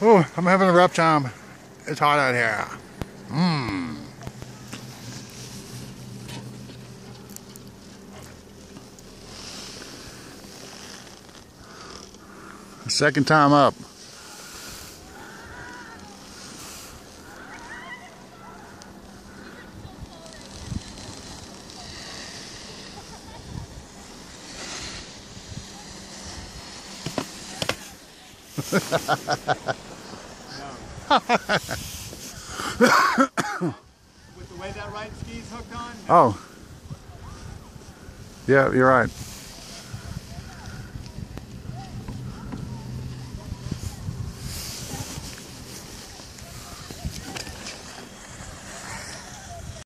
Oh, I'm having a rough time. It's hot out here. Mmm. Second time up. With the way that right ski's hooked on? Oh. Yeah, you're right.